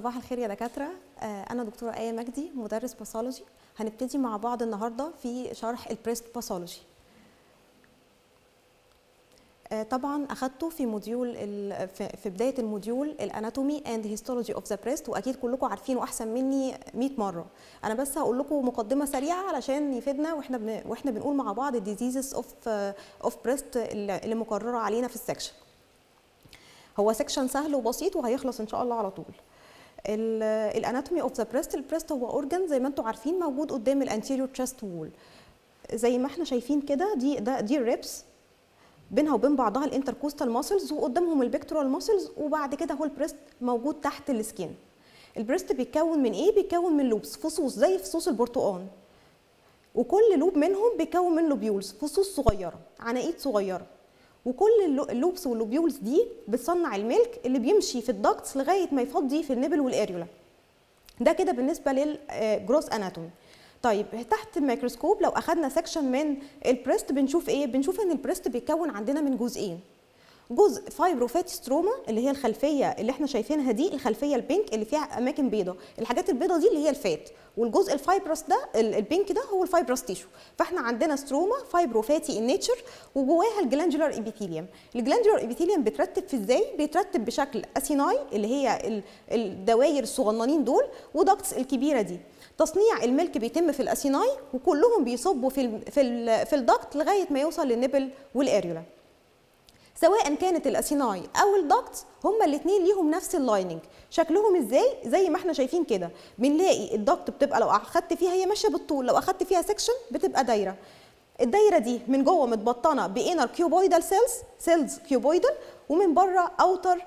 صباح الخير يا دكاترة. آه، أنا دكتورة آية مجدي مدرس pathology هنبتدي مع بعض النهاردة في شرح ال breast pathology آه، طبعا أخدته في module في بداية ال module ال anatomy and histology of the breast وأكيد كلكم عارفينه أحسن مني 100 مرة. أنا بس هقول لكم مقدمة سريعة علشان يفيدنا وإحنا بن وإحنا بنقول مع بعض ال diseases of of breast اللي مقررة علينا في ال section هو section سهل وبسيط وهيخلص إن شاء الله على طول. ال anatomy of the breast ال breast هو organ زي ما أنتم عارفين موجود قدام ال anterior chest wall زي ما إحنا شايفين كده دي ده دي ال ribs بينها وبين بعضها ال intercostal muscles وقدامهم ال pectoral muscles وبعد كده هو ال breast موجود تحت ال skin. ال breast بيتكون من إيه؟ بيتكون من lobes فصوص زي فصوص البرتقال. وكل lobe منهم بيتكون من lobules فصوص صغيرة عناقيد صغيرة. وكل اللو- ال lobes وال lobules دي بتصنع ال milk اللي بيمشي في ال ducts لغاية ما يفضي في ال nipple وال areola. ده كده بالنسبة لل gross anatomy طيب تحت الميكروسكوب لو أخدنا section من ال breast بنشوف إيه؟ بنشوف إن ال breast بيتكون عندنا من جزئين. جزء fibrofatty stroma اللي هي الخلفية اللي إحنا شايفينها دي الخلفية ال pink اللي فيها أماكن بيضاء الحاجات البيضاء دي اللي هي ال fat. والجزء ال fibrous ده ال- pink ده هو ال fibrous tissue فاحنا عندنا stroma fibrofatty in nature وجواها ال glandular epithelium ال glandular epithelium بيترتب في إزاي؟ بيترتب بشكل acini اللي هي ال- الدواير الصغننين دول و ducts الكبيرة دي. تصنيع ال milk بيتم في ال acini وكلهم بيصبوا في ال في ال في ال duct لغاية ما يوصل لل nipple وال areola سواء كانت ال acini أو ال duct هما الاثنين ليهم نفس ال lining شكلهم إزاي؟ زي ما إحنا شايفين كده. بنلاقي ال duct بتبقى لو أخدت فيها هي ماشية بالطول لو أخدت فيها section بتبقى دايرة. الدايرة دي من جوه متبطنة ب inner cuboidal cells cells cuboidal ومن بره outer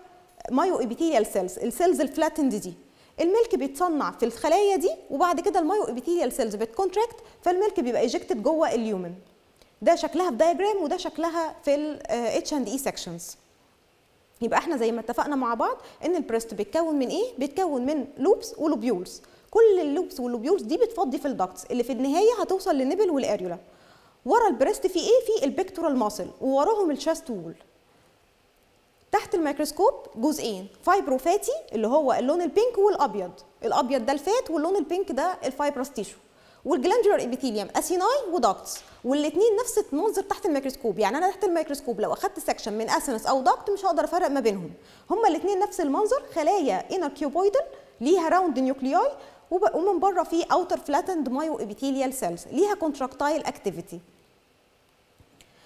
myoepithelial cells ال cells ال flattened دي. ال milk بيتصنع في الخلايا دي وبعد كده ال myoepithelial cells بت contract فال milk بيبقى ejected جوه ال lumen. ده شكلها في diagram وده شكلها في ال H and E sections يبقى إحنا زي ما اتفقنا مع بعض إن ال breast بيتكون من إيه؟ بيتكون من lobes و lobules. كل ال lobes وال lobules دي بتفضي في ال ducts اللي في النهاية هتوصل لل nipple وال areola. ورا ال breast في إيه؟ في ال pectoral muscle ووراهم ال chest wall تحت الميكروسكوب جزئين fibrofatty اللي هو اللون ال pink والأبيض. الأبيض ده ال fat واللون ال pink ده ال fibrous tissue وال glandular epithelium acini و ducts. والاثنين نفس المنظر تحت الميكروسكوب. يعني أنا تحت الميكروسكوب لو أخدت section من acinus أو duct مش هقدر أفرق ما بينهم. هما الاثنين نفس المنظر خلايا inner cuboidal ليها round nuclei وب- ومن بره في outer flattened myoepithelial cells ليها contractile activity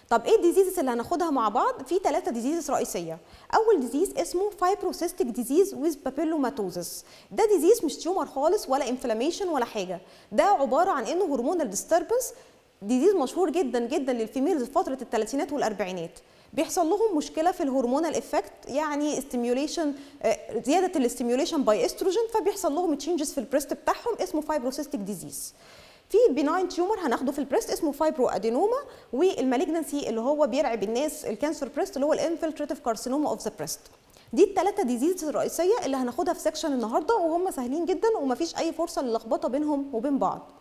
طب إيه ال diseases اللي هناخدها مع بعض؟ في ثلاثة diseases رئيسية. أول disease اسمه fibrocystic disease with papillomatosis ده disease مش tumor خالص ولا inflammation ولا حاجة. ده عبارة عن إنه hormonal disturbance disease مشهور جدا جدا لل females في فترة الثلاثينات والأربعينات. بيحصل لهم مشكلة في ال hormonal effect يعني stimulation زيادة ال stimulation by estrogen فبيحصل لهم changes في ال breast بتاعهم اسمه fibrocystic disease في benign tumor هناخده في ال breast اسمه fibroadenoma وال malignancy اللي هو بيرعب الناس ال cancer breast اللي هو ال infiltrative carcinoma of the breast دي الثلاثه disease الرئيسية اللي هناخدها في section النهارده وهم سهلين جدا ومفيش أي فرصة للخبطة بينهم وبين بعض.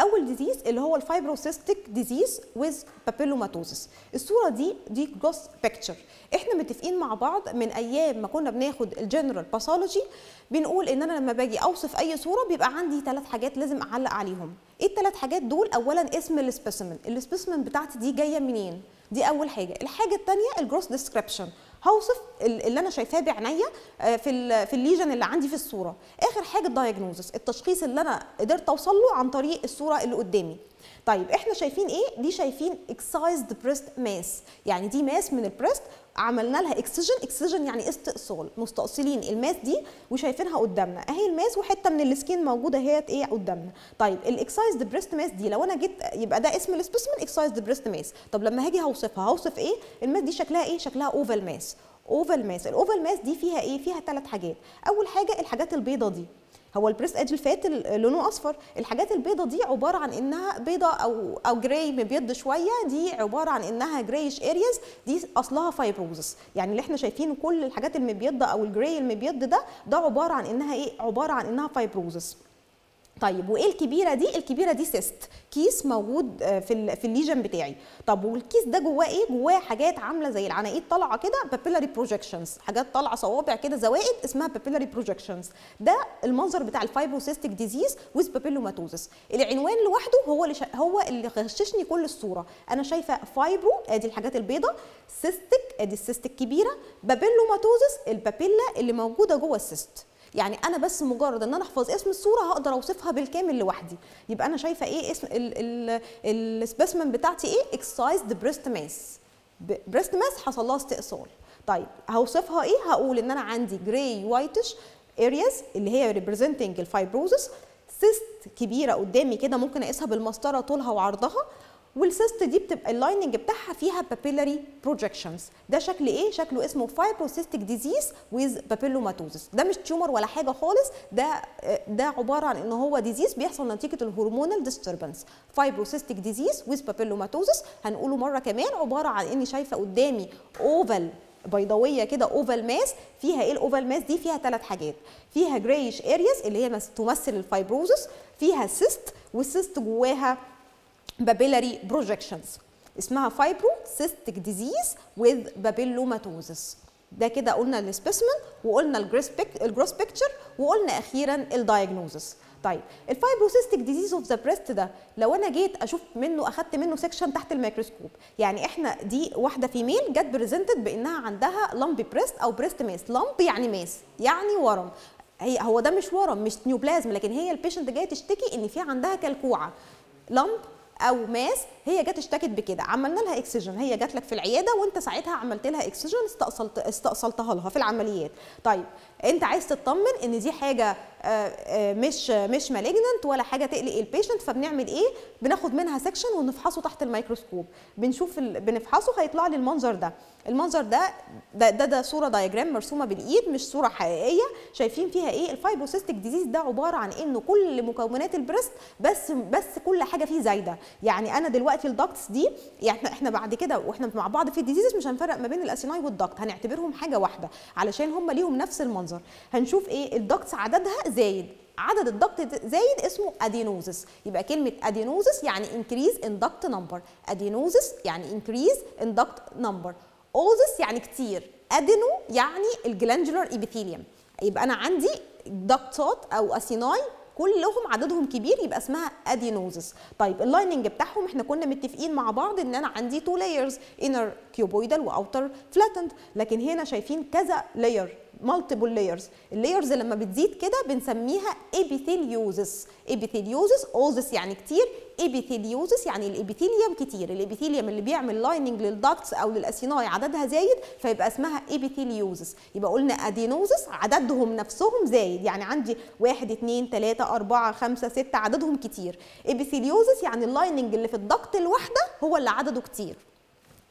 أول disease اللي هو ال fibrocystic disease with papillomatosis الصورة دي دي gross picture إحنا متفقين مع بعض من أيام ما كنا بناخد ال general pathology بنقول إن أنا لما باجي أوصف أي صورة بيبقى عندي ثلاث حاجات لازم أعلق عليهم. إيه الثلاث حاجات دول؟ اولا اسم ال specimen ال specimen بتاعتي دي جاية منين؟ دي أول حاجة. الحاجة الثانية ال gross description هوصف ال- اللي أنا شايفاه بعينيا آه، في في ال lesion اللي عندي في الصورة. آخر حاجة ال diagnosis التشخيص اللي أنا قدرت أوصل له عن طريق الصورة اللي قدامي. طيب إحنا شايفين إيه؟ دي شايفين excised breast mass يعني دي mass من ال breast عملنا لها excision excision يعني استئصال. مستأصلين. ال mass دي وشايفينها قدامنا. أهي ال mass وحتة من ال skin موجودة اهي إيه قدامنا. طيب ال excised breast mass دي لو أنا جيت يبقى ده اسم ال specimen excised breast mass طب لما هاجي هوصفها هوصف إيه؟ ال mass دي شكلها إيه؟ شكلها oval mass oval mass ال oval mass دي فيها إيه؟ فيها ثلاث حاجات. أول حاجة الحاجات البيضة دي. هو ال breast edge ال fat ال- لونه اصفر. الحاجات البيضة دي عبارة عن إنها بيضة أو أو gray مبيض شوية. دي عبارة عن إنها grayish areas دي أصلها fibrosis يعني اللي إحنا شايفينه كل الحاجات المبيضه أو ال gray المبيض ده ده عبارة عن إنها إيه؟ عبارة عن إنها fibrosis طيب وإيه الكبيرة دي؟ الكبيرة دي cyst كيس موجود آه، في في ال lesion بتاعي. طب والكيس ده جواه إيه؟ جواه حاجات عاملة زي العناقيد طالعة كده papillary projections حاجات طالعة صوابع كده زوائد اسمها papillary projections ده المنظر بتاع ال fibrocystic disease with papillomatosis العنوان لوحده هو اللي. هو اللي غششني كل الصورة. أنا شايفة fibro أدي الحاجات البيضاء cystic أدي ال cyst الكبيره papillomatosis ال papilla اللي موجودة جوه ال cyst يعني أنا بس مجرد إن أنا أحفظ اسم الصورة هقدر أوصفها بالكامل لوحدي. يبقى أنا شايفة إيه اسم ال specimen بتاعتي إيه؟ excised breast mass breast mass حصل لها استئصال. طيب هوصفها إيه؟ هقول إن أنا عندي gray whitish areas اللي هي representing ال fibrosis cyst كبيرة قدامي كده ممكن أقيسها بالمسطرة طولها وعرضها. وال cyst دي بتبقى ال lining بتاعها فيها papillary projections ده شكل إيه؟ شكله اسمه fibrocystic disease with papillomatosis ده مش tumor ولا حاجة خالص. ده ده عبارة عن إن هو disease بيحصل نتيجة ال hormonal disturbance fibrocystic disease with papillomatosis هنقوله مرة كمان عبارة عن إني شايفة قدامي oval بيضاوية كده oval mass فيها إيه؟ ال oval mass دي فيها ثلاث حاجات. فيها grayish areas اللي هي تمثل ال fibrosis فيها cyst وال cyst جواها papillary projections اسمها fibrocystic disease with papillomatosis ده كده قلنا ال specimen وقلنا ال gross picture وقلنا أخيرا ال diagnosis طيب ال fibrocystic disease of the breast ده لو أنا جيت أشوف منه أخدت منه section تحت الميكروسكوب يعني إحنا دي واحدة female جت presented بإنها عندها lumpy breast أو breast mass lump يعني mass يعني ورم. هي هو ده مش ورم مش neoplasm لكن هي ال patient جاية تشتكي إن في عندها كلكوعة. lump أو mass هي جت اشتكت بكده. عملنا لها excision هي جات لك في العيادة وانت ساعتها عملت لها excision استأصلت استأصلتها لها في العمليات. طيب انت عايز تطمن إن دي حاجة مش مش malignant ولا حاجة تقلق ال patient فبنعمل إيه؟ بناخد منها section ونفحصه تحت الميكروسكوب. بنشوف ال... بنفحصه هيطلع لي المنظر ده. المنظر ده ده ده, ده صورة diagram مرسومة بالإيد مش صورة حقيقية. شايفين فيها إيه؟ ال fibrocystic disease ده عبارة عن إنه كل مكونات ال breast بس بس كل حاجة فيه زايدة. يعني أنا دلوقتي ال ducts دي يعني إحنا بعد كده وإحنا مع بعض في ال disease مش هنفرق ما بين ال acini وال duct هنعتبرهم حاجة واحدة علشان هم ليهم نفس المنظر. هنشوف إيه؟ ال ducts عددها زايد. عدد ال duct زايد اسمه adenosis يبقى كلمة adenosis يعني increase in duct number. adenosis يعني increase in duct number. osis يعني كتير. adeno يعني ال glandular epithelium يبقى أنا عندي duct ات أو acini كلهم عددهم كبير يبقى اسمها adenosis طيب ال lining بتاعهم إحنا كنا متفقين مع بعض إن أنا عندي two layers inner cuboidal و outer flattened لكن هنا شايفين كذا layer multiple layers ال layers لما بتزيد كده بنسميها epitheliosis epitheliosis osis يعني كتير. epitheliosis يعني ال epithelium كتير ال epithelium اللي بيعمل lining لل ducts أو لل acini عددها زايد فيبقى اسمها epitheliosis يبقى قلنا adenosis عددهم نفسهم زايد. يعني عندي واحد اتنين تلاتة أربعة خمسة ستة عددهم كتير. epitheliosis يعني ال lining اللي في ال duct الواحدة هو اللي عدده كتير.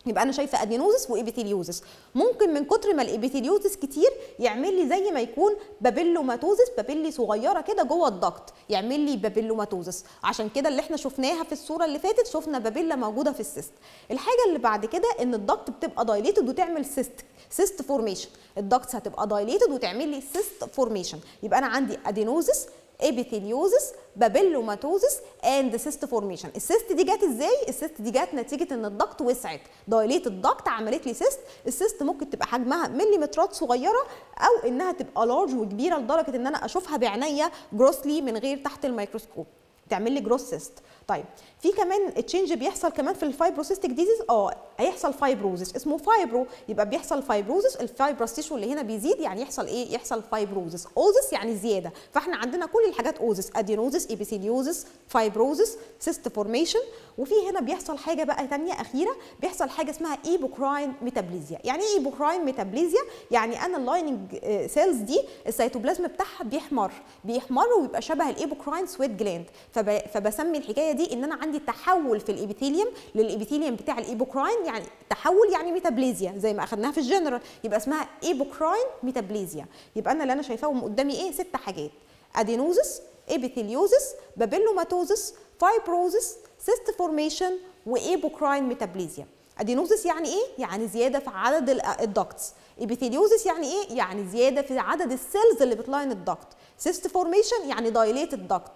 يبقى أنا شايفة adenosis و epitheliosis ممكن من كتر ما ال epitheliosis كتير يعمل لي زي ما يكون papillomatosis papillae صغيرة كده جوه ال duct يعمل لي papillomatosis. عشان كده اللي إحنا شفناها في الصورة اللي فاتت شفنا papilla موجودة في ال cyst. الحاجة اللي بعد كده إن ال duct بتبقى dilated وتعمل cyst cyst formation ال duct هتبقى dilated وتعمل لي cyst formation يبقى أنا عندي adenosis epitheliosis papillomatosis and cyst formation ال cyst دي جت إزاي؟ ال cyst دي جت نتيجة إن ال duct وسعت. dilate ال duct عملت لي cyst ال cyst ممكن تبقى حجمها مليمترات صغيرة أو إنها تبقى large وكبيرة لدرجة إن أنا أشوفها بعينيا grossly من غير تحت الميكروسكوب. تعمل لي gross cyst طيب في كمان change بيحصل كمان في ال fibrocystic disease آه هيحصل fibrosis اسمه fibro يبقى بيحصل fibrosis ال fibrous tissue اللي هنا بيزيد يعني يحصل إيه؟ يحصل fibrosis osis يعني زيادة. فإحنا عندنا كل الحاجات osis adenosis epitheliosis fibrosis cyst formation وفي هنا بيحصل حاجة بقى تانية أخيرة. بيحصل حاجة اسمها apocrine metaplasia يعني إيه apocrine metaplasia يعني أنا ال lining cells دي السيتوبلازم بتاعها بيحمر. بيحمر ويبقى شبه ال apocrine sweat gland فب... فبسمي الحكاية دي إن أنا عندي تحول في ال epithelium لل epithelium بتاع ال apocrine يعني تحول يعني metaplasia زي ما أخدناها في الجنرال. يبقى اسمها apocrine metaplasia. يبقى أنا اللي أنا شايفاهم قدامي إيه؟ ست حاجات. adenosis epitheliosis papillomatosis fibrosis cyst formation و apocrine metaplasia. adenosis يعني إيه؟ يعني زيادة في عدد ال ducts epitheliosis يعني إيه؟ يعني زيادة في عدد ال cells اللي بت line ال duct cyst formation يعني dilated duct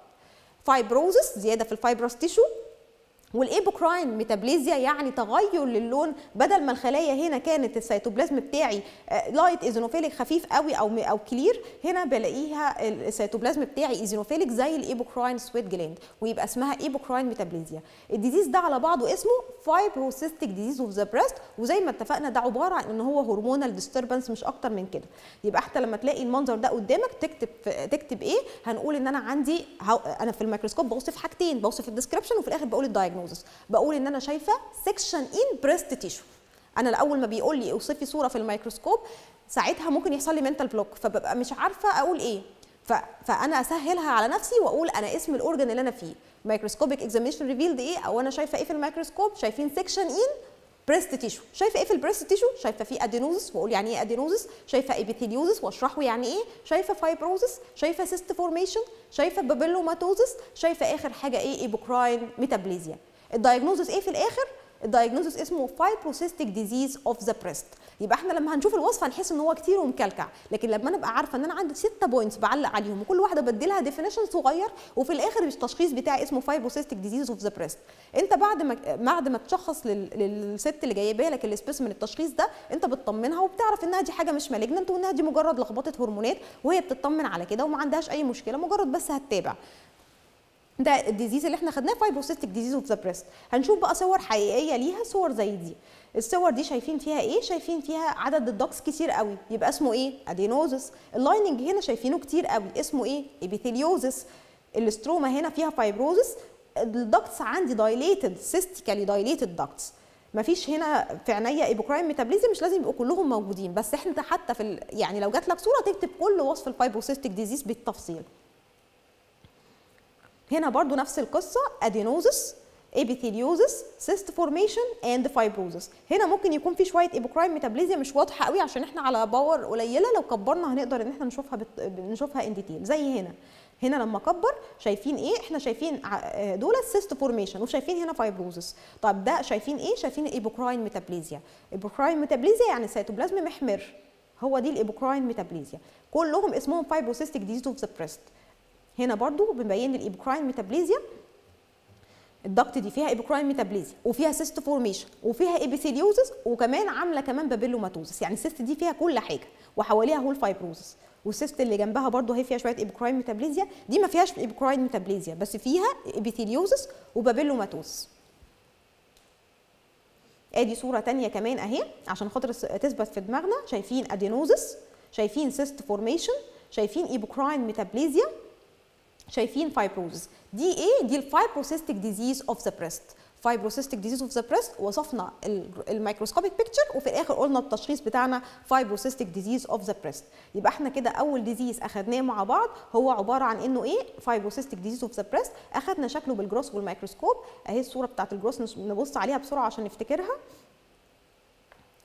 fibrosis زيادة في ال fibrous tissue وال apocrine metaplasia يعني تغير للون بدل ما الخلايا هنا كانت السيتوبلازم بتاعي light eosinophilic خفيف قوي أو أو clear هنا بلاقيها السيتوبلازم بتاعي eosinophilic زي ال apocrine sweat gland ويبقى اسمها apocrine metaplasia ال disease ده على بعضه اسمه fibrocystic disease of the breast وزي ما اتفقنا ده عبارة عن إن هو hormonal disturbance مش أكتر من كده. يبقى حتى لما تلاقي المنظر ده قدامك تكتب تكتب إيه؟ هنقول إن أنا عندي أنا في الميكروسكوب بوصف حاجتين بوصف ال description وفي الآخر بقول ال diagnos diagnosis بقول إن أنا شايفة section in breast tissue أنا الأول ما بيقول لي أوصفي صورة في الميكروسكوب ساعتها ممكن يحصل لي mental block فببقى مش عارفة أقول إيه. ف... فأنا أسهلها على نفسي وأقول أنا اسم ال organ اللي أنا فيه. microscopic examination revealed إيه؟ أو أنا شايفة إيه في الميكروسكوب؟ شايفين section in breast tissue شايفة إيه في ال breast tissue شايفة فيه adenosis واقول يعني إيه adenosis شايفة epitheliosis واشرحه يعني إيه؟ شايفة fibrosis شايفة cyst formation شايفة papillomatosis شايفة آخر حاجة إيه؟ apocrine metaplasia ال diagnosis إيه في الآخر؟ ال diagnosis اسمه fibrocystic disease of the breast يبقى إحنا لما هنشوف الوصف هنحس إن هو كتير ومكلكع. لكن لما أنا أبقى عارفة إن أنا عندي 6 points بعلق عليهم وكل واحدة بديلها definition صغير وفي الآخر التشخيص بتاعي اسمه fibrocystic disease of the breast أنت بعد ما بعد ما تشخص الست اللي جايبه لك ال specimen التشخيص ده أنت بتطمنها وبتعرف إنها دي حاجة مش malignant وإنها دي مجرد لخبطة هرمونات وهي بتطمن على كده وما عندهاش أي مشكلة مجرد بس هتتابع. ده ال disease اللي إحنا خدناه fibrocystic disease of the breast. هنشوف بقى صور حقيقية ليها صور زي دي. الصور دي شايفين فيها إيه؟ شايفين فيها عدد ال ducts كتير قوي. يبقى اسمه إيه؟ adenosis. ال lining هنا شايفينه كتير قوي. اسمه إيه؟ epitheliosis. ال stroma هنا فيها fibrosis. ال ducts عندي dilated cystically dilated ducts مفيش هنا في عينيا apocrine metaplasia مش لازم يبقوا كلهم موجودين. بس إحنا حتى في يعني لو جات لك صورة تكتب كل وصف ال fibrocystic disease بالتفصيل. هنا برضو نفس القصة adenosis epitheliosis cyst formation and fibrosis هنا ممكن يكون في شوية apocrine metaplasia مش واضحة قوي عشان إحنا على power قليلة. لو كبرنا هنقدر ان إحنا نشوفها بت... نشوفها in detail زي هنا. هنا لما اكبر شايفين إيه؟ إحنا شايفين دول ال cyst formation وشايفين هنا fibrosis طب ده شايفين إيه؟ شايفين apocrine metaplasia apocrine metaplasia يعني سيتوبلازم محمر. هو دي ال apocrine metaplasia كلهم اسمهم fibrocystic disease of the breast هنا برضو بنبين ال apocrine metaplasia. ال duct دي فيها apocrine metaplasia وفيها cyst formation وفيها epitheliosis وكمان عاملة كمان papillomatosis. يعني ال cyst دي فيها كل حاجة وحواليها هو ال fibrosis وال cyst اللي جنبها برضو هي فيها شوية apocrine metaplasia. دي ما فيهاش apocrine metaplasia بس فيها epitheliosis و papillomatosis. آدي صورة تانية كمان أهي عشان خاطر تثبت في دماغنا. شايفين adenosis شايفين cyst formation شايفين apocrine metaplasia. شايفين fibrosis دي إيه دي ال fibrocystic disease of the breast fibrocystic disease of the breast وصفنا ال microscopic picture وفي الآخر قلنا التشخيص بتاعنا fibrocystic disease of the breast يبقى إحنا كده أول disease أخدناه مع بعض هو عبارة عن إنه إيه؟ fibrocystic disease of the breast أخدنا شكله بال gross والميكروسكوب أهي الصورة بتاعت ال gross نبص عليها بسرعة عشان نفتكرها.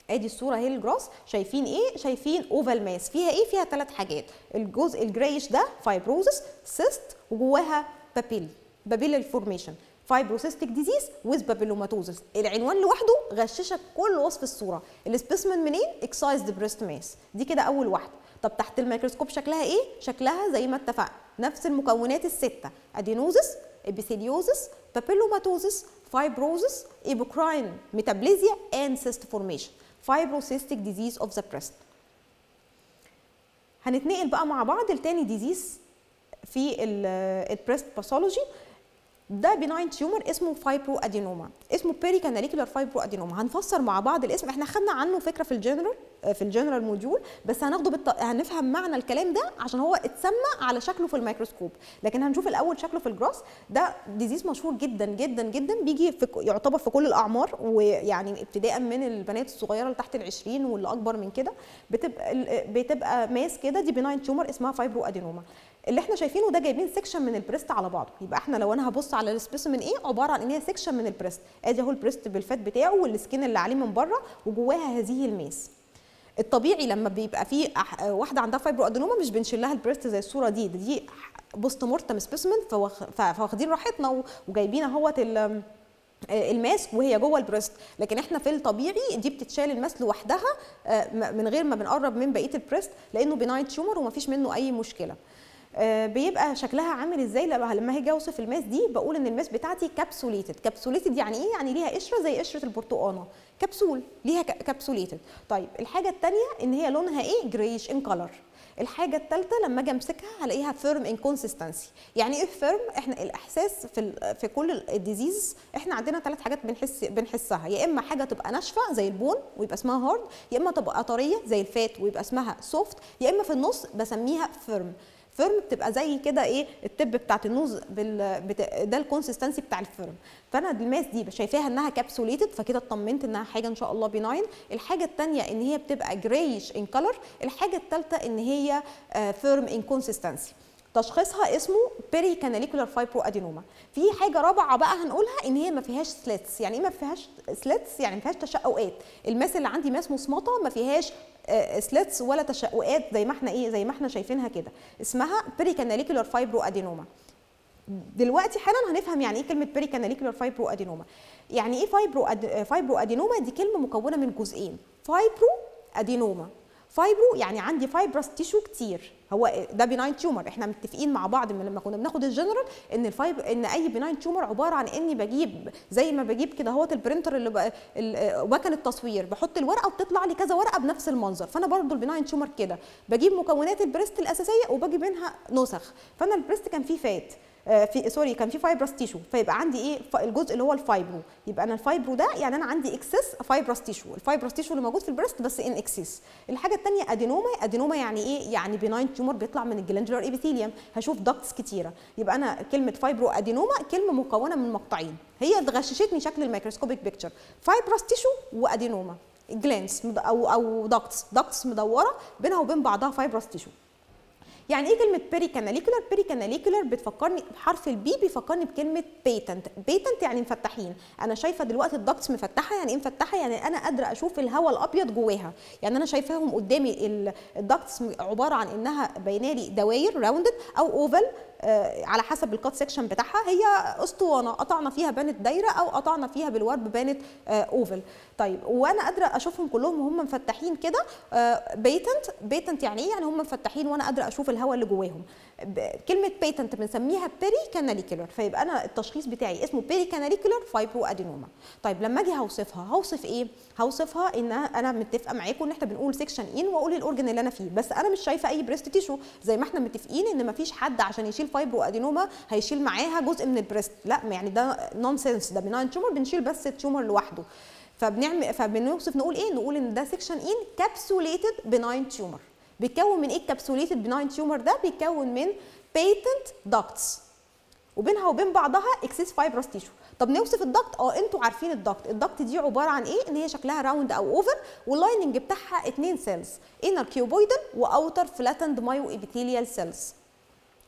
ادي الصورة اهي ال gross شايفين إيه؟ شايفين oval mass فيها إيه؟ فيها ثلاث حاجات. الجزء ال greyish ده fibrosis cyst وجواها papil papil formation fibrocystic disease with papillomatosis العنوان لوحده غششك كل وصف الصورة. ال specimen منين؟ excised breast mass دي كده أول واحدة. طب تحت الميكروسكوب شكلها إيه؟ شكلها زي ما اتفقنا. نفس المكونات الستة. adenosis epitheliosis papillomatosis fibrosis apocrine metaplasia and cyst formation fibrocystic disease of the breast هنتنقل بقى مع بعض لتاني disease في ال breast pathology ده benign tumor اسمه fibroadenoma اسمه pericanalicular fibroadenoma هنفسر مع بعض الاسم. إحنا خدنا عنه فكرة في الجنرال في ال general module بس هناخده بالط... هنفهم معنى الكلام ده عشان هو اتسمى على شكله في الميكروسكوب. لكن هنشوف الأول شكله في ال gross. ده disease مشهور جدا جدا جدا. بيجي في يعتبر في كل الأعمار ويعني ابتداء من البنات الصغيرة اللي تحت ال 20 واللي أكبر من كده. بتبقى بتبقى mass كده. دي benign tumor اسمها fibroadenoma اللي إحنا شايفينه ده جايبين section من ال breast على بعضه. يبقى إحنا لو أنا هبص على ال specimen إيه عبارة عن إن هي section من ال breast. ادي اهو ال breast بال fat بتاعه وال skin اللي عليه من بره وجواها هذه ال mass الطبيعي لما بيبقى في واحدة عندها fibroadenoma مش بنشيل لها ال breast زي الصورة دي. دي postmortem specimen فواخدين راحتنا وجايبين اهوت ال mass وهي جوه ال breast. لكن إحنا في الطبيعي دي بتتشال ال mass لوحدها من غير ما بنقرب من بقية ال breast لأنه benign tumor ومفيش منه أي مشكلة. آه، بيبقى شكلها عامل إزاي؟ لما هاجي اوصف ال mass دي بقول إن ال mass بتاعتي capsulated capsulated يعني إيه؟ يعني ليها قشرة زي قشرة البرتقانة. كبسول ليها capsulated طيب الحاجة الثانية إن هي لونها إيه؟ greyish in color الحاجة الثالثه لما أجي أمسكها هلاقيها firm in consistency يعني إيه firm إحنا الإحساس في في كل ال diseases إحنا عندنا ثلاث حاجات بنحس بنحسها. يا إما حاجة تبقى ناشفة زي ال bone ويبقى اسمها hard يا إما تبقى طرية زي ال fat ويبقى اسمها soft يا إما في النص بسميها firm firm بتبقى زي كده إيه ال tip بتاعت ال nose بال... بت... ده ال consistency بتاع ال firm. فأنا ال mass دي شايفاها إنها capsulated فكده اطمنت إنها حاجة إن شاء الله benign الحاجة الثانية إن هي بتبقى greyish in color الحاجة الثالثه إن هي firm in consistency تشخيصها اسمه pericanalicular fibroadenoma في حاجة رابعة بقى هنقولها إن هي ما فيهاش slits يعني إيه ما فيهاش slits يعني ما فيهاش تشققات. ال mass اللي عندي mass مصمطه ما فيهاش slits ولا تشققات زي ما إحنا إيه زي ما إحنا شايفينها كده. اسمها pericanalicular fibroadenoma دلوقتي حالا هنفهم يعني إيه كلمة pericanalicular fibroadenoma يعني إيه fibroad... fibroadenoma دي كلمة مكونة من جزئين. fibroadenoma fibro يعني عندي fibrous tissue كتير. هو ده benign tumor إحنا متفقين مع بعض من لما كنا بناخد الجنرال إن ال fib إن أي benign tumor عبارة عن إني بجيب زي ما بجيب كده هوت ال printer اللي بقى مكنه التصوير. بحط الورقة وبتطلع لي كذا ورقة بنفس المنظر. فأنا برضو ال benign tumor كده. بجيب مكونات ال breast الأساسية وبجي منها نسخ. فأنا ال breast كان فيه fat. في sorry كان في fibrous tissue فيبقى عندي إيه؟ الجزء اللي هو ال fibro يبقى أنا ال fibro ده يعني أنا عندي excess fibrous tissue ال fibrous tissue اللي موجود في ال breast بس in excess الحاجة الثانية adenoma adenoma يعني إيه؟ يعني benign tumor بيطلع من ال glandular epithelium هشوف ducts كتيرة. يبقى أنا كلمة fibroadenoma كلمة مكونة من مقطعين. هي غششتني شكل ال microscopic picture fibrous tissue و adenoma glands أو أو ducts ducts مدورة بينها وبين بعضها fibrous tissue يعني إيه كلمة pericanalicular pericanalicular بتفكرني بحرف ال P بيفكرني بكلمة patent patent يعني مفتحين. أنا شايفة دلوقتي ال ducts مفتحة يعني إيه مفتحة؟ يعني أنا قادرة أشوف الهواء الأبيض جواها. يعني أنا شايفاهم قدامي ال ducts عبارة عن إنها باينالي دواير rounded أو oval على حسب ال cut section بتاعها هي أسطوانة قطعنا فيها بانت دايرة أو قطعنا فيها بالورب بانت آه oval طيب وأنا قادرة أشوفهم كلهم وهم مفتحين كده آه patent patent يعني إيه يعني هم مفتحين وأنا قادرة أشوف الهواء اللي جواهم. كلمة patent بنسميها pericanalicular فيبقى أنا التشخيص بتاعي اسمه pericanalicular fibroadenoma طيب لما أجي هوصفها هوصف إيه؟ هوصفها إن أنا متفقة معاكم إن إحنا بنقول section in وأقول ال organ اللي أنا فيه. بس أنا مش شايفة أي breast tissue زي ما إحنا متفقين إن ما فيش حد عشان يشيل fibroadenoma هيشيل معاها جزء من ال breast لا يعني ده nonsense ده benign tumor بنشيل بس ال tumor لوحده. فبنعمل فبنوصف نقول إيه؟ نقول إن ده section in capsulated benign tumor بيتكون من إيه ال capsulated benign tumor ده بيتكون من patent ducts وبينها وبين بعضها excess fibrous tissue طب نوصف ال duct؟ آه أنتوا عارفين ال duct. ال duct دي عبارة عن إيه؟ ان هي شكلها round أو oval وال lining بتاعها اتنين cells inner cuboidal و outer flattened myoepithelial cells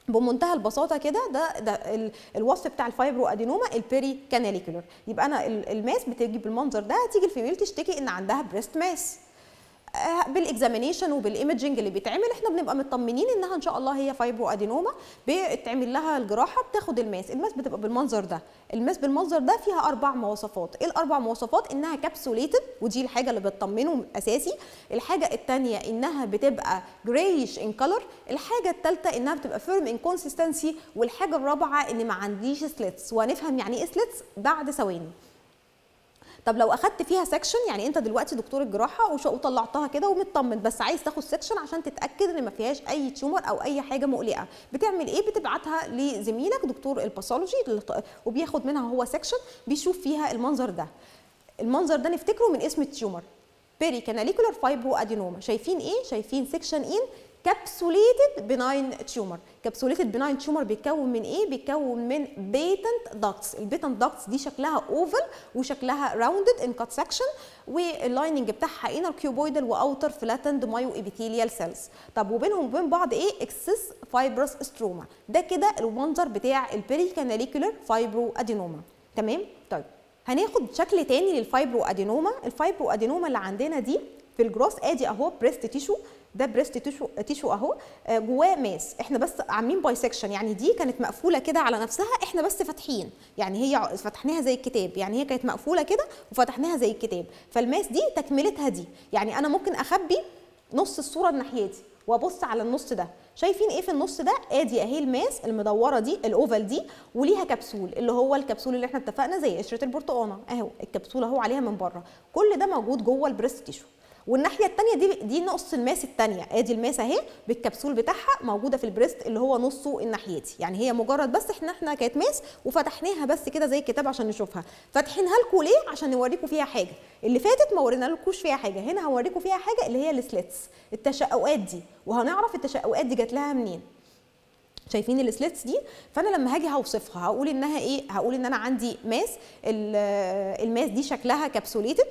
بمنتهى البساطة كده ده ده الوصف بتاع ال fibroadenoma ال pericanalicular يبقى أنا ال mass بتيجي بالمنظر ده تيجي ال female تشتكي إن عندها breast mass بال examination وبال imaging اللي بيتعمل إحنا بنبقى مطمنين إنها إن شاء الله هي fibroadenoma بيتعمل لها الجراحة بتاخد ال mass. ال mass بتبقى بالمنظر ده. ال mass بالمنظر ده فيها أربع مواصفات. إيه الأربع مواصفات؟ إنها capsulated ودي الحاجة اللي بتطمنه أساسي. الحاجة الثانية إنها بتبقى grayish in color الحاجة الثالثه إنها بتبقى firm in consistency والحاجة الرابعة إن ما عنديش slits وهنفهم يعني إيه slits بعد ثواني. طب لو أخدت فيها section يعني أنت دلوقتي دكتور الجراحة وطلعتها كده ومطمن بس عايز تاخد section عشان تتأكد إن ما فيهاش أي tumor أو أي حاجة مقلقة. بتعمل إيه؟ بتبعتها لزميلك دكتور ال pathology وبياخد منها هو section بيشوف فيها المنظر ده. المنظر ده نفتكره من اسم ال tumor pericanalicular fibroadenoma شايفين إيه؟ شايفين section in capsulated benign tumor capsulated benign tumor بيتكون من إيه؟ بيتكون من patent ducts ال patent ducts دي شكلها oval وشكلها rounded in cut section وال lining بتاعها inner cuboidal و outer flattened myoepithelial cells طب وبينهم وبين بعض إيه؟ excess fibrous stroma ده كده المنظر بتاع ال pericanalicular fibroadenoma تمام؟ طيب هناخد شكل تاني لل fibroadenoma ال fibroadenoma اللي عندنا دي في ال gross آدي أهو breast tissue ده breast tissue tissue اهو. جواه mass. إحنا بس عاملين bisection يعني دي كانت مقفولة كده على نفسها إحنا بس فاتحين. يعني هي فتحناها زي الكتاب. يعني هي كانت مقفولة كده وفتحناها زي الكتاب. فال mass دي تكملتها دي. يعني أنا ممكن أخبي نص الصورة الناحية دي وأبص على النص ده. شايفين إيه في النص ده؟ أدي أهي ال mass المدورة دي ال oval دي وليها كبسول اللي هو الكبسول اللي إحنا اتفقنا زي قشرة البرتقانة. أهو الكبسول أهو عليها من بره. كل ده موجود جوه ال breast tissue والناحية الثانية دي دي نص ال mass الثانية آدي ال mass أهي بالكبسول بتاعها موجودة في ال breast اللي هو نصه الناحيه دي يعني هي مجرد بس إحنا إحنا كانت mass وفتحناها بس كده زي الكتاب عشان نشوفها. فاتحينها لكم ليه؟ عشان نوريكم فيها حاجة. اللي فاتت ما ورينا لكوش فيها حاجة. هنا هوريكم فيها حاجة اللي هي ال slits. التشققات دي. وهنعرف التشققات دي جات لها منين. شايفين ال slits دي؟ فأنا لما هاجي هوصفها هقول إنها إيه؟ هقول إن أنا عندي mass ال mass دي شكلها capsulated.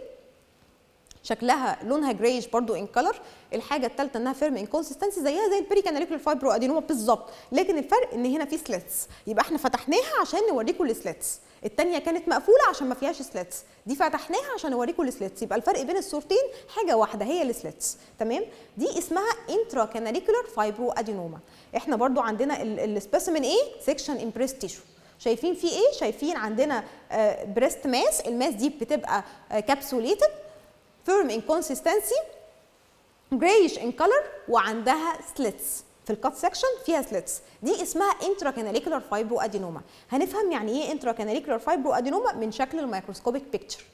شكلها لونها grayish برضو in color الحاجة الثالثه إنها firm in consistency زيها زي ال pericanalicular fibroadenoma بالظبط. لكن الفرق إن هنا في slits يبقى إحنا فتحناها عشان نوريكم ال slits الثانية كانت مقفولة عشان ما فيهاش slits دي فتحناها عشان نوريكم ال slits يبقى الفرق بين الصورتين حاجة واحدة هي ال slits تمام؟ دي اسمها intracanalicular fibroadenoma إحنا برضو عندنا ال specimen إيه section in breast tissue شايفين في إيه؟ شايفين عندنا breast mass ال mass دي بتبقى capsulated firm in consistency grayish in color وعندها slits. في ال cut section فيها slits دي اسمها intracanalicular fibroadenoma. هنفهم يعني إيه intracanalicular fibroadenoma من شكل ال microscopic picture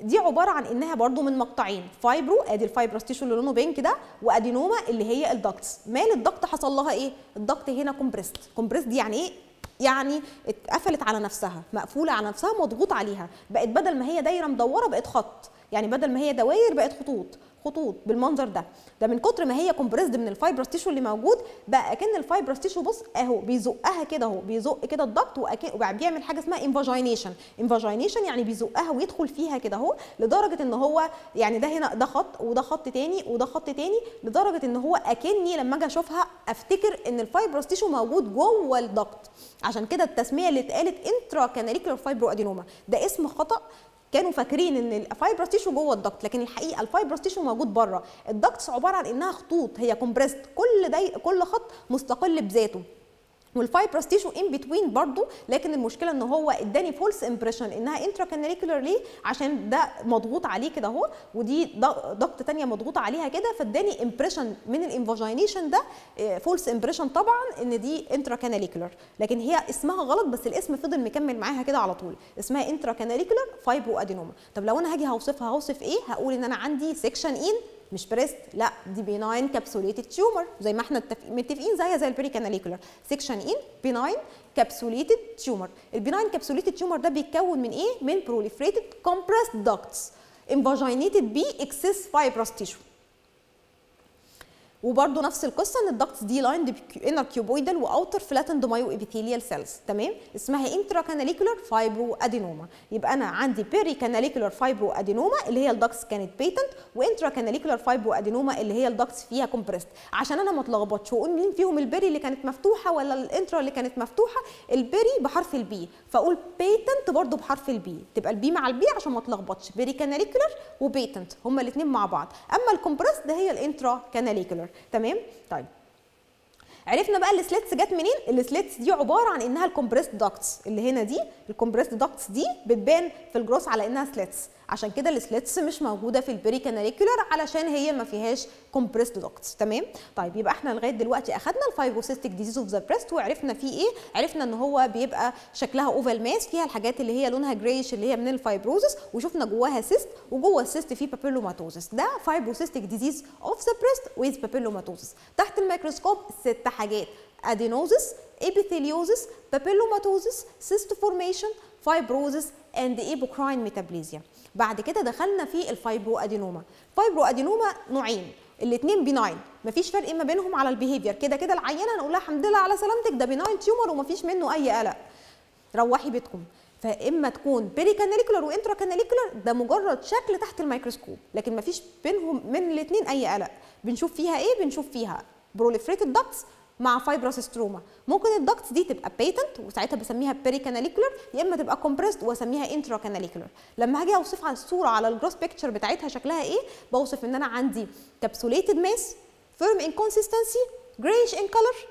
دي عبارة عن إنها برضو من مقطعين. fibro أدي ال fibrous tissue اللي لونه pink ده و adenoma اللي هي ال ducts مال ال duct حصل لها إيه؟ ال duct هنا compressed compressed دي يعني إيه؟ يعني اتقفلت على نفسها مقفولة على نفسها مضغوط عليها. بقت بدل ما هي دايرة مدورة بقت خط. يعني بدل ما هي دواير بقت خطوط. خطوط بالمنظر ده. ده من كتر ما هي compressed من ال fibrous tissue اللي موجود بقى اكن ال fibrous tissue بص أهو بيزقها كده أهو بيزق كده ال duct وبقى بيعمل حاجة اسمها invagination invagination يعني بيزقها ويدخل فيها كده أهو لدرجة إن هو يعني ده هنا ده خط وده خط تاني وده خط تاني لدرجة إن هو أكني لما أجي أشوفها أفتكر إن ال fibrous tissue موجود جوه ال duct. عشان كده التسمية اللي اتقالت intracanalicular fibroadenoma ده اسم خطأ كانوا فاكرين إن ال fibrous tissue جوه ال duct لكن الحقيقة ال fibrous tissue موجود بره. ال duct عبارة عن إنها خطوط هي compressed كل كل خط مستقل بذاته. وال fibrous tissue in between برضو لكن المشكلة إن هو اداني false impression إنها intracanalicular ليه عشان ده مضغوط عليه كده أهو ودي duct ثانية مضغوطة عليها كده فاداني impression من ال invagination ده false impression طبعا إن دي intracanalicular لكن هي اسمها غلط بس الاسم فضل مكمل معاها كده على طول. اسمها intracanalicular fibroadenoma طب لو أنا هاجي هوصفها هوصف إيه؟ هقول إن أنا عندي section in مش breast لا دي benign capsulated tumor زي ما إحنا متفقين زيها زي ال pericanalicular section in benign capsulated tumor ال benign capsulated tumor ده بيتكون من إيه؟ من proliferated compressed ducts invaginated by excess fibrous tissue وبرده نفس القصة إن ال ducts دي lined inner cuboidal و outer flattened myoepithelial cells تمام؟ اسمها intracanalicular fibroadenoma يبقى أنا عندي pericanalicular fibroadenoma اللي هي ال ducts كانت patent و intracanalicular fibroadenoma اللي هي ال ducts فيها compressed عشان أنا ما اتلخبطش وأقول مين فيهم ال peri اللي كانت مفتوحة ولا ال intra اللي كانت مفتوحة؟ ال peri بحرف ال P فأقول patent برده بحرف ال P تبقى ال P مع ال P عشان ما اتلخبطش. pericanalicular و patent هما الاثنين مع بعض. أما ال compressed ده هي ال intracanalicular تمام؟ طيب. عرفنا بقى ال slits جت منين؟ ال slits دي عبارة عن إنها ال compressed ducts اللي هنا دي ال compressed ducts دي بتبان في ال gross على إنها slits عشان كده ال slits مش موجودة في ال pericanalicular علشان هي ما فيهاش compressed ducts تمام؟ طيب يبقى إحنا لغاية دلوقتي أخدنا ال fibrocystic disease of the breast وعرفنا فيه إيه؟ عرفنا إن هو بيبقى شكلها oval mass فيها الحاجات اللي هي لونها greyish اللي هي من ال fibrosis وشفنا جواها cyst وجوه ال cyst فيه papillomatosis ده fibrocystic disease of the breast with papillomatosis تحت الميكروسكوب ست حاجات adenosis epitheliosis papillomatosis cyst formation fibrosis and apocrine metaplasia. بعد كده دخلنا في ال fibroadenoma fibroadenoma نوعين الاثنين benign مفيش فرق ما بينهم على ال behavior كده كده العينة هنقول لها الحمد لله على سلامتك ده benign tumor ومفيش منه أي قلق. روحي بيتكم. فإما تكون pericanalicular و intracanalicular ده مجرد شكل تحت الميكروسكوب لكن مفيش بينهم من الاثنين أي قلق. بنشوف فيها إيه؟ بنشوف فيها proliferated ducts مع fibrous stroma ممكن ال ducts دي تبقى patent وساعتها بسميها pericanalicular يا إما تبقى compressed وأسميها intracanalicular لما هاجي اوصفها الصورة على ال gross picture بتاعتها شكلها إيه بوصف إن أنا عندي capsulated mass firm in consistency greyish in color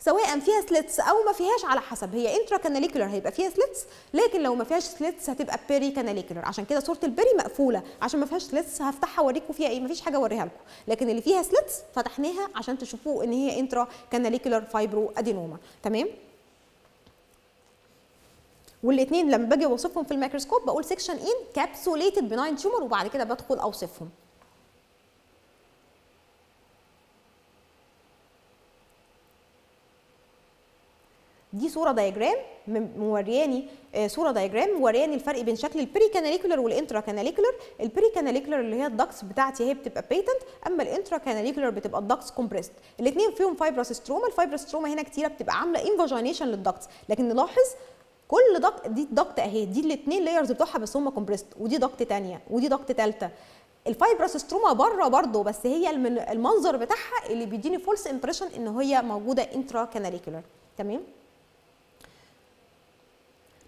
سواء فيها slits أو ما فيهاش على حسب. هي intracanalicular هيبقى فيها slits لكن لو ما فيهاش slits هتبقى pericanalicular عشان كده صورة ال peri مقفولة. عشان ما فيهاش slits هفتحها أوريكم فيها إيه؟ ما فيش حاجة أوريها لكم. لكن اللي فيها slits فتحناها عشان تشوفوا إن هي intracanalicular fibroadenoma تمام؟ والاثنين لما باجي أوصفهم في الميكروسكوب بقول section in capsulated benign tumor وبعد كده بدخل أوصفهم. صورة diagram موريالي آه، صورة diagram موريالي الفرق بين شكل ال pericanalicular وال intracanalicular ال pericanalicular اللي هي ال ducts بتاعتي هي بتبقى patent أما ال intracanalicular بتبقى ال ducts compressed الاثنين فيهم fibrous stroma ال fibrous stroma هنا كتيرة بتبقى عاملة invagination لل ducts لكن نلاحظ كل duct دي duct أهي دي الاثنين layers بتوعها بس هم compressed ودي duct ثانية ودي duct ثالثه ال fibrous stroma بره برضه بس هي الم- المنظر بتاعها اللي بيديني false impression إن هي موجودة intracanalicular تمام؟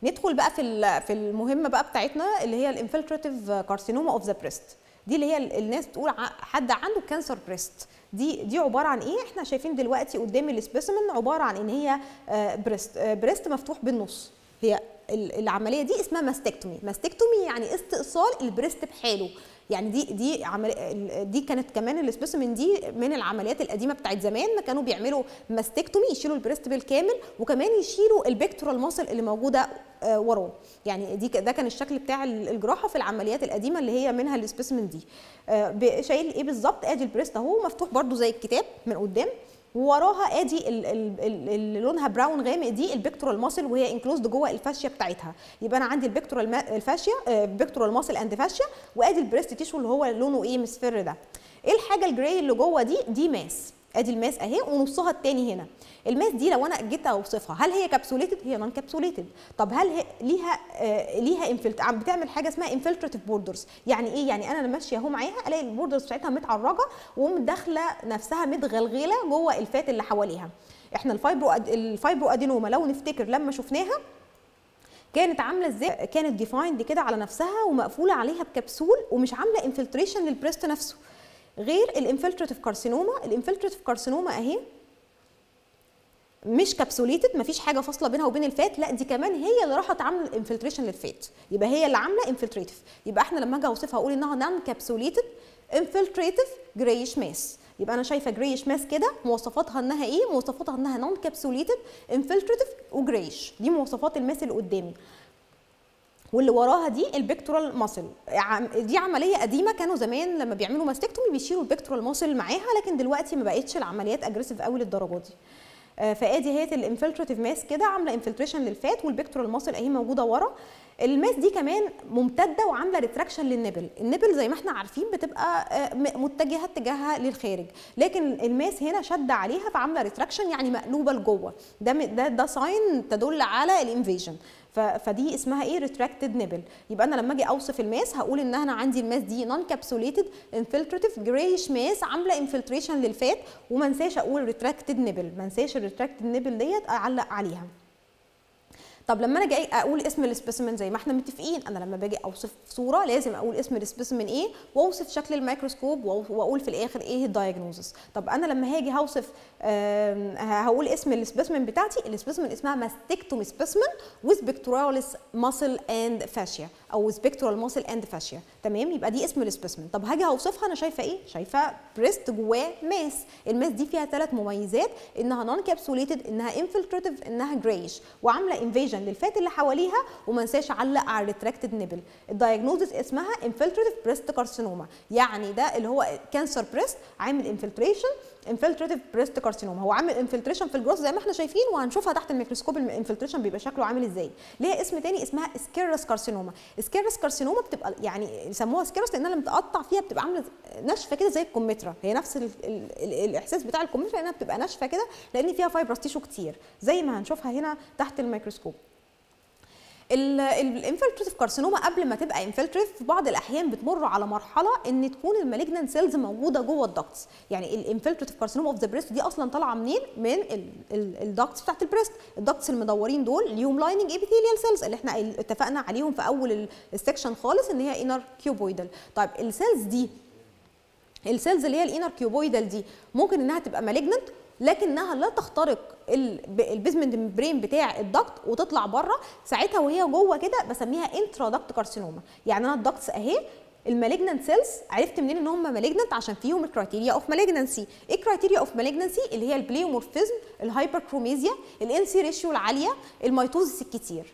ندخل بقى في في المهمة بقى بتاعتنا اللي هي ال infiltrative carcinoma of the breast دي اللي هي ال- الناس بتقول ع- حد عنده cancer breast دي دي عبارة عن إيه؟ إحنا شايفين دلوقتي قدام ال specimen عبارة عن إن هي آه، breast آه، breast مفتوح بالنص. هي ال- العملية دي اسمها mastectomy mastectomy يعني استئصال ال breast بحاله. يعني دي دي عمل دي كانت كمان ال specimen دي من العمليات القديمة بتاعت زمان ما كانوا بيعملوا mastectomy يشيلوا ال breast بالكامل وكمان يشيلوا ال pectoral muscle اللي موجودة آه، وراه يعني دي ده كان الشكل بتاع ال- الجراحة في العمليات القديمة اللي هي منها ال specimen دي. آه، شايل إيه بالظبط؟ ادي ال breast أهو مفتوح برده زي الكتاب من قدام. ووراها ادي ال- ال- ال- اللي لونها brown غامق دي ال pectoral muscle وهي enclosed جوه ال fascia بتاعتها. يبقى أنا عندي ال pectoral mu- ال fascia ال pectoral muscle and fascia وادي ال breast tissue اللي هو لونه إيه مصفر ده. إيه الحاجة ال grey اللي جوه دي؟ دي mass. ادي ال mass اهي ونصها التاني هنا. ال mass دي لو أنا جيت اوصفها هل هي capsulated هي non capsulated طب هل هي ليها آه ليها infilt عم بتعمل حاجة اسمها infiltrative borders يعني إيه؟ يعني أنا ماشيه اهو معاها الاقي ال borders بتاعتها متعرجة ومداخله نفسها متغلغلة جوه ال fat اللي حواليها. إحنا ال fibro ال fibroadenoma لو نفتكر لما شفناها كانت عاملة إزاي؟ كانت defined كده على نفسها ومقفولة عليها بكبسول ومش عاملة infiltration لل breast نفسه. غير ال infiltrative carcinoma. ال infiltrative carcinoma أهي مش capsulated مفيش حاجة فاصلة بينها وبين ال fat. لا دي كمان هي اللي راحت عاملة infiltration لل fat. يبقى هي اللي عاملة infiltrative. يبقى إحنا لما أجي أوصفها أقول إنها non capsulated infiltrative greyish mass يبقى أنا شايفة greyish mass كده مواصفاتها إنها إيه؟ مواصفاتها إنها non capsulated infiltrative و greyish دي مواصفات ال mass اللي قدامي. واللي وراها دي ال pectoral muscle دي عملية قديمة كانوا زمان لما بيعملوا mastectomy بيشيلوا ال pectoral muscle معاها لكن دلوقتي ما بقتش العمليات aggressive قوي للدرجة دي. آه، فآدي هي ال infiltrative mass كده عاملة infiltration لل fat وال pectoral muscle أهي موجودة ورا. ال mass دي كمان ممتدة وعاملة retraction لل nipple. ال nipple زي ما إحنا عارفين بتبقى آه، متجهة اتجاهها للخارج. لكن ال mass هنا شد عليها فعاملة retraction يعني مقلوبة لجوه. ده ده ده sign تدل على ال invasion فدي اسمها إيه؟ retracted nipple يبقى أنا لما أجي أوصف ال mass هقول ان أنا عندي ال mass دي non capsulated infiltrative greyish mass عاملة infiltration لل fat وما انساش أقول retracted nipple ما انساش ال retracted nipple ديت أعلق عليها. طب لما أنا جاي أقول اسم ال specimen زي ما إحنا متفقين أنا لما باجي أوصف صورة لازم أقول اسم السبيسيمن إيه؟ وأوصف شكل الميكروسكوب وأقول في الآخر إيه ال diagnosis طب أنا لما هاجي هوصف هقول اسم ال specimen بتاعتي. ال specimen اسمها specimen with pectoralis muscle and fascia أو pectoral muscle and fascia. تمام؟ يبقى دي اسم ال specimen طب هاجي اوصفها أنا شايفة إيه؟ شايفة breast جواه mass ال mass دي فيها ثلاث مميزات إنها non capsulated إنها infiltrative إنها greyish وعاملة invasion لل fat اللي حواليها وما انساش اعلق على ال retracted nipple ال diagnosis اسمها infiltrative breast carcinoma يعني ده اللي هو cancer breast عامل infiltration infiltrative breast carcinoma هو عامل infiltration في الجروث زي ما إحنا شايفين وهنشوفها تحت الميكروسكوب ال infiltration بيبقى شكله عامل إزاي. ليها اسم تاني اسمها scirrhous carcinoma scirrhous carcinoma بتبقى يعني يسموها scirrhous لأنها لما تقطع فيها بتبقى عاملة ناشفة كده زي الكمثرى. هي نفس ال ال ال الإحساس بتاع الكمثرى إنها بتبقى ناشفة كده لأن فيها fibrous tissue كتير. زي ما هنشوفها هنا تحت الميكروسكوب. ال infiltrative carcinoma قبل ما تبقى infiltrative في بعض الأحيان بتمر على مرحلة إن تكون ال malignant cells موجودة جوه ال ducts يعني ال infiltrative carcinoma of the breast دي أصلا طالعة منين؟ من ال ducts بتاعت ال breast. ال ducts المدورين دول ليهم lining epithelial cells اللي إحنا اتفقنا عليهم في أول ال section خالص إن هي inner cuboidal طيب ال cells دي ال cells اللي هي ال inner cuboidal دي ممكن إنها تبقى malignant لكنها لا تخترق ال basement membrane بتاع ال duct وتطلع بره. ساعتها وهي جوه كده بسميها intraduct carcinoma يعني أنا ال ducts أهي ال malignant cells عرفت منين إن هم malignant عشان فيهم ال criteria of malignancy إيه ال criteria of malignancy اللي هي ال pleomorphism ال hyperchromasia ال N/C ratio العالية ال mitosis الكتير.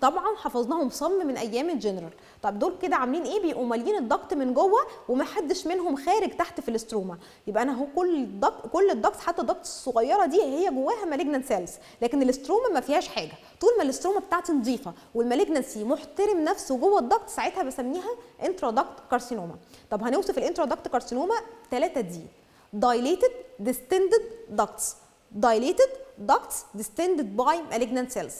طبعا حفظناهم صم من أيام الجنرال. طب دول كده عاملين إيه؟ بيبقوا مالين ال ducts من جوه ومحدش منهم خارج تحت في ال stroma. يبقى أنا هو كل ال ducts كل ال ducts حتى ال ducts الصغيرة دي هي جواها malignant cells لكن ال stroma ما فيهاش حاجة. طول ما ال stroma بتاعتي نظيفة وال malignancy محترم نفسه جوه ال ducts ساعتها بسميها intraduct carcinoma طب هنوصف ال intraduct carcinoma 3 دي dilated distended ducts. Dilated ducts distended by malignant cells.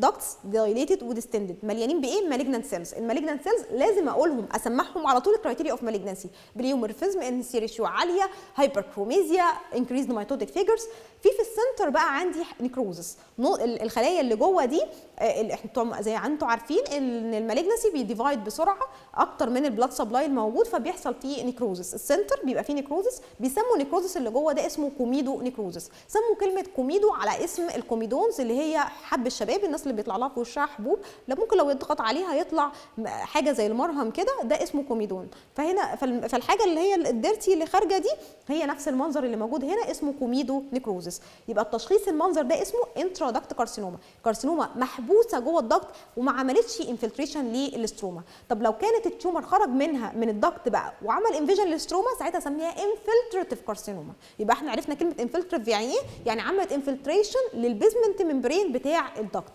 Ducts dilated و distended مليانين بإيه؟ malignant cells ال malignant cells لازم أقولهم أسمعهم على طول ال criteria of malignancy pleomorphism N/C ratio عالية hyperchromasia increased mitotic figures في في ال center بقى عندي necrosis الخلايا اللي جوه دي إحنا زي أنتم عارفين إن ال malignancy بي divide بسرعة أكتر من ال blood supply الموجود فبيحصل فيه necrosis ال center بيبقى فيه necrosis بيسموا necrosis اللي جوه ده اسمه comedo necrosis سموا كلمة comedo على اسم ال comedones اللي هي حب الشباب الناس اللي بيطلع لها في وشها حبوب لا ممكن لو يضغط عليها يطلع حاجة زي المرهم كده ده اسمه comedone. فهنا فالحاجة اللي هي ال dirty اللي خارجة دي هي نفس المنظر اللي موجود هنا اسمه comedo necrosis. يبقى التشخيص المنظر ده اسمه intraduct carcinoma carcinoma محبوسة جوه ال ducts وما عملتش infiltration لل stroma طب لو كانت ال tumor خرج منها من ال ducts بقى وعمل invasion لل stroma ساعتها اسميها infiltrative carcinoma يبقى إحنا عرفنا كلمة infiltrative يعني إيه؟ يعني عملت infiltration لل basement membrane بتاع ال duct.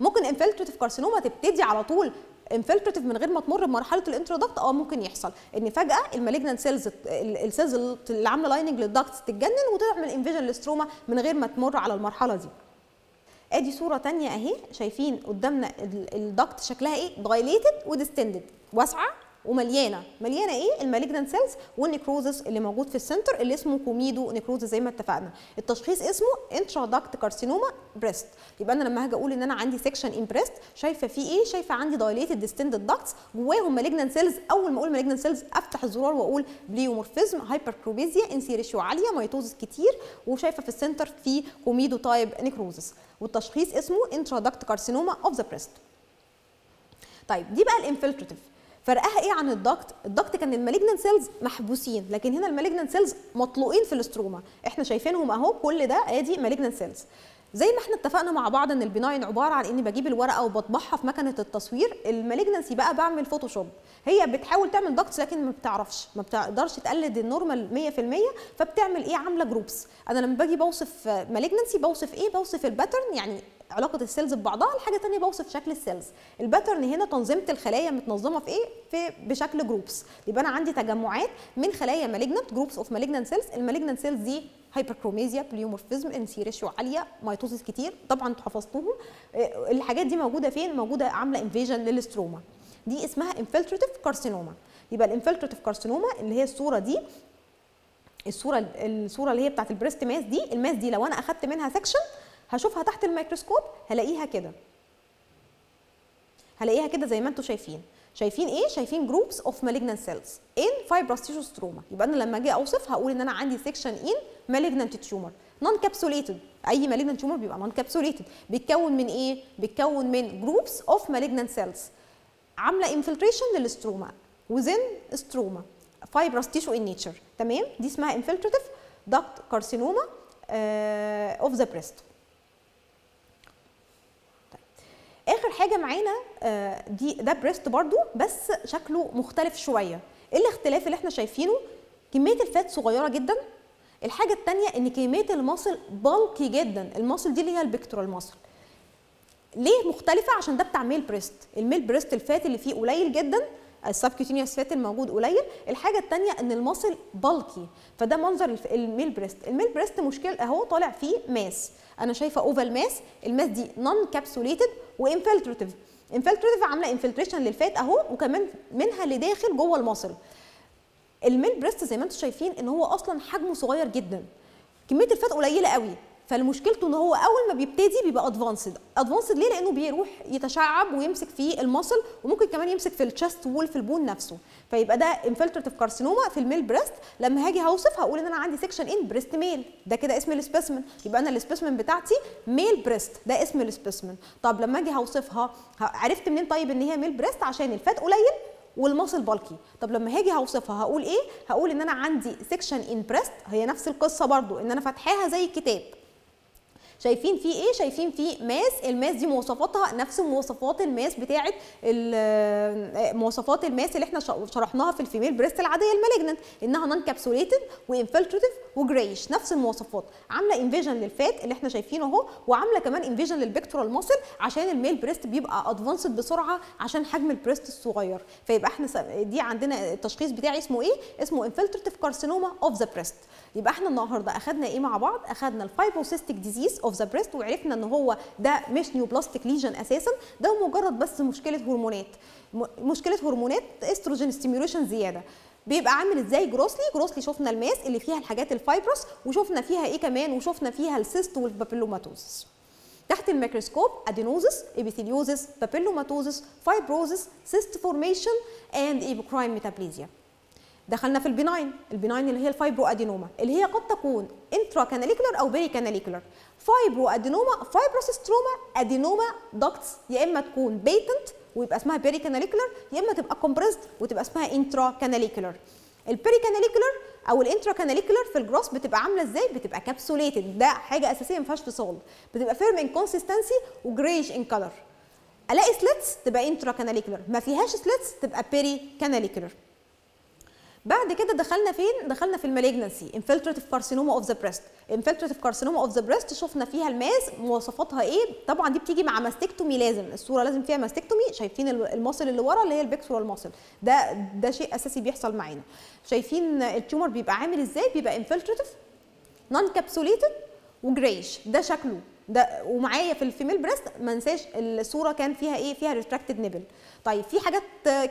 ممكن infiltrative carcinoma تبتدي على طول infiltrative من غير ما تمر بمرحلة ال intraduct آه ممكن يحصل. إن فجأة ال malignant cells ال cells اللي عاملة lining لل ducts تتجنن وتعمل invasion لل stroma من غير ما تمر على المرحلة دي. آدي صورة ثانية أهي. شايفين قدامنا ال ducts شكلها إيه؟ dilated و distended واسعة ومليانة. مليانة إيه؟ ال malignant cells وال necrosis اللي موجود في ال center اللي اسمه comedo necrosis زي ما اتفقنا. التشخيص اسمه intraduct carcinoma breast يبقى أنا لما هاجي أقول إن أنا عندي section in breast شايفة في إيه؟ شايفة عندي dilated distended ducts جواهم malignant cells أول ما أقول malignant cells أفتح الزرار وأقول pleomorphism hyperchromasia N/C ratio عاليه mitosis كتير. وشايفة في ال center في comedo type necrosis والتشخيص اسمه intraduct carcinoma of the breast طيب دي بقى ال infiltrative فرقها إيه عن ال duct؟ ال duct كان ال malignant cells محبوسين لكن هنا ال malignant cells مطلوقين في ال stroma إحنا شايفينهم أهو كل ده آدي malignant cells. زي ما إحنا اتفقنا مع بعض إن ال benign عبارة عن إني بجيب الورقة وبطبعها في مكنة التصوير ال malignancy بقى بعمل Photoshop هي بتحاول تعمل duct لكن ما بتعرفش ما بتقدرش تقلد ال normal 100% فبتعمل إيه؟ عاملة groups أنا لما باجي بوصف malignancy بوصف إيه؟ بوصف ال pattern يعني علاقة ال cells ببعضها الحاجة الثانية بوصف شكل ال cells. ال pattern هنا تنظيمة الخلايا متنظمة في إيه؟ في بشكل groups يبقى أنا عندي تجمعات من خلايا malignant groups of malignant cells ال malignant cells دي hyperchromasia pleomorphism N/C ratio عاليه mitosis كتير طبعا أنتوا حفظتوهم الحاجات دي موجودة فين؟ موجودة عاملة invasion لل stroma. دي اسمها infiltrative carcinoma يبقى ال infiltrative carcinoma اللي هي الصورة دي الصورة الصورة اللي هي بتاعت ال breast mass دي ال mass دي لو أنا أخدت منها section هشوفها تحت الميكروسكوب هلاقيها كده. هلاقيها كده زي ما أنتم شايفين. شايفين إيه؟ شايفين groups of malignant cells in fibrous tissue stroma يبقى أنا لما أجي أوصف هقول إن أنا عندي section in malignant tumor non-capsulated أي malignant tumor بيبقى non-capsulated بيتكون من إيه؟ بيتكون من groups of malignant cells عاملة infiltration لل stroma. within stroma fibrous tissue in nature تمام؟ دي اسمها infiltrative duct carcinoma of the breast اخر حاجة معانا دي ده breast برضو بس شكله مختلف شوية. إيه الاختلاف اللي إحنا شايفينه؟ كمية ال fat صغيرة جدا. الحاجة الثانية إن كمية ال muscle bulky جدا. ال muscle دي اللي هي ال pectoral muscle ليه مختلفة؟ عشان ده بتاع male breast ال male breast ال fat اللي فيه قليل جدا ال subcutaneous fat الموجود قليل الحاجة الثانية إن ال muscle bulky فده منظر ال male breast. ال male breast مشكلة اهو طالع فيه mass. أنا شايفة oval mass ال mass دي non-capsulated و infiltrative infiltrative عاملة infiltration لل fat أهو وكمان منها اللي داخل جوه ال muscle ال male breast زي ما أنتم شايفين إن هو أصلا حجمه صغير جدا. كمية ال fat قليلة قوي. فالمشكلته إن هو أول ما بيبتدي بيبقى advanced advanced ليه؟ لأنه بيروح يتشعب ويمسك في ال muscle وممكن كمان يمسك في ال chest wall في ال bone نفسه. فيبقى ده infiltrative carcinoma في ال male breast لما هاجي هوصف هقول إن أنا عندي section in breast male ده كده اسم ال specimen يبقى أنا ال specimen بتاعتي male breast ده اسم ال specimen طب لما أجي هوصفها عرفت منين طيب إن هي male breast عشان ال fat قليل وال muscle bulky طب لما هاجي هوصفها هقول إيه؟ هقول إن أنا عندي section in breast هي نفس القصة برضو إن أنا فاتحاها زي الكتاب. شايفين في إيه؟ شايفين في mass. ال mass دي مواصفاتها نفس مواصفات ال mass بتاعه مواصفات ال mass اللي إحنا شرحناها في ال female breast العادية ال malignant إنها non-capsulated و infiltrative و greyish نفس المواصفات. عاملة invasion لل fat اللي إحنا شايفينه أهو وعاملة كمان invasion لل pectoral muscle عشان ال male breast بيبقى advanced بسرعة عشان حجم ال breast الصغير. فيبقى إحنا دي عندنا التشخيص بتاعي اسمه إيه؟ اسمه infiltrative carcinoma of the breast يبقى إحنا النهارده اخدنا إيه مع بعض؟ اخدنا ال fibrocystic disease of the breast وعرفنا ان هو ده مش neoplastic lesion أساسا ده مجرد بس مشكلة هرمونات. مشكلة هرمونات estrogen stimulation زيادة. بيبقى عامل إزاي grossly grossly شفنا ال mass اللي فيها الحاجات ال fibrous وشفنا فيها إيه كمان؟ وشفنا فيها ال cyst وال papillomatosis تحت الميكروسكوب adenosis epitheliosis papillomatosis fibrosis cyst formation and apocrine metaplasia دخلنا في ال benign. ال benign اللي هي ال fibroadenoma اللي هي قد تكون intracanalicular أو pericanalicular fibroadenoma fibro stroma adenoma ducts يا إما تكون patent ويبقى اسمها pericanalicular يا إما تبقى compressed وتبقى اسمها intracanalicular ال pericanalicular أو ال intracanalicular في ال gross بتبقى عاملة إزاي؟ بتبقى capsulated ده حاجة أساسية ما فيهاش فصال بتبقى firm in consistency و greyish in color ألاقي slits تبقى intracanalicular ما فيهاش slits تبقى pericanalicular بعد كده دخلنا فين؟ دخلنا في ال malignancy infiltrative carcinoma of the breast infiltrative carcinoma of the breast شفنا فيها ال mass مواصفاتها إيه؟ طبعا دي بتيجي مع mastectomy لازم الصورة لازم فيها mastectomy شايفين ال muscle اللي ورا اللي هي ال pectoral muscle ده ده شيء أساسي بيحصل معانا. شايفين ال tumor بيبقى عامل إزاي؟ بيبقى infiltrative non-capsulated و greyish ده شكله. ده ومعايا في ال female breast ما انساش الصورة كان فيها إيه؟ فيها retracted nipple طيب في حاجات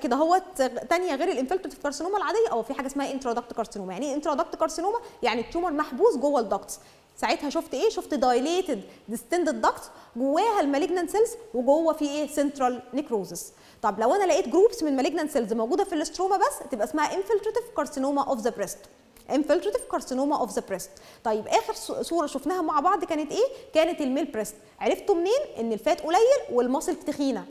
كده هوت ثانية غير ال infiltrative carcinoma العادية أو في حاجة اسمها intraduct carcinoma يعني إيه intraduct carcinoma يعني ال tumor محبوس جوه ال ducts ساعتها شفت إيه؟ شفت dilated distended duct جواها ال malignant cells وجوه في إيه؟ central necrosis طب لو أنا لقيت groups من malignant cells موجودة في ال stroma بس تبقى اسمها infiltrative carcinoma of the breast infiltrative carcinoma of the breast طيب آخر صورة شفناها مع بعض كانت إيه؟ كانت ال male breast. عرفتوا منين؟ إن ال fat قليل وال muscle تخينة.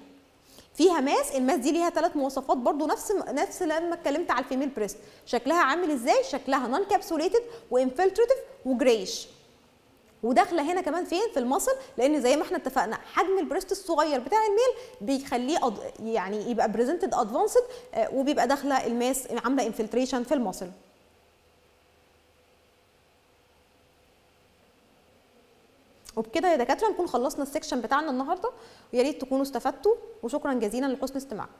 فيها mass ال mass دي ليها ثلاث مواصفات برضو نفس نفس لما اتكلمت على ال female breast. شكلها عامل إزاي؟ شكلها non-capsulated و infiltrative و greyish وداخلة هنا كمان فين؟ في ال muscle لأن زي ما إحنا اتفقنا حجم ال breast الصغير بتاع ال male بيخليه أض... يعني يبقى presented advanced وبيبقى داخلة ال mass عاملة infiltration في ال muscle وبكده يا دكاترة نكون خلصنا ال section بتاعنا النهارده ويا ريت تكونوا استفدتوا وشكرا جزيلا لحسن استماعكم.